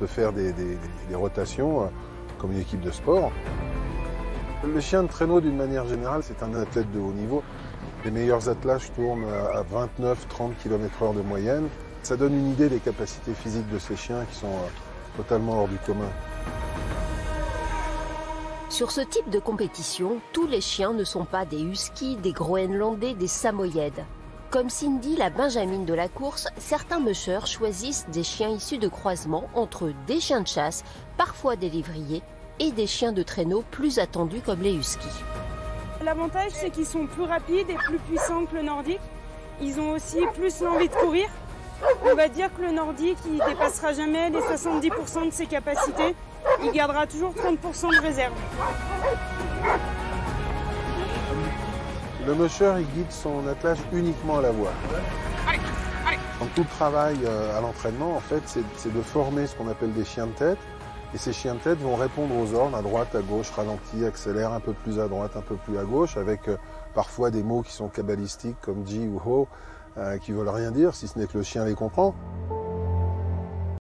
de faire des, rotations euh, comme une équipe de sport. Le chien de traîneau, d'une manière générale, c'est un athlète de haut niveau. Les meilleurs attelages tournent à 29-30 km/h de moyenne. Ça donne une idée des capacités physiques de ces chiens qui sont euh, totalement hors du commun. Sur ce type de compétition, tous les chiens ne sont pas des huskies, des groenlandais, des samoyèdes. Comme Cindy, la benjamine de la course, certains mushers choisissent des chiens issus de croisements entre des chiens de chasse, parfois des lévriers, et des chiens de traîneau plus attendus comme les huskies. L'avantage, c'est qu'ils sont plus rapides et plus puissants que le nordique. Ils ont aussi plus l'envie de courir. On va dire que le nordique, il dépassera jamais les 70% de ses capacités. Il gardera toujours 30% de réserve. Le musher, il guide son attelage uniquement à la voix. Donc tout le travail euh, à l'entraînement, en fait, c'est de former ce qu'on appelle des chiens de tête. Et ces chiens de tête vont répondre aux ordres à droite, à gauche, ralentit, accélère un peu plus à droite, un peu plus à gauche, avec euh, parfois des mots qui sont cabalistiques comme Ji ou Ho, euh, qui veulent rien dire, si ce n'est que le chien les comprend.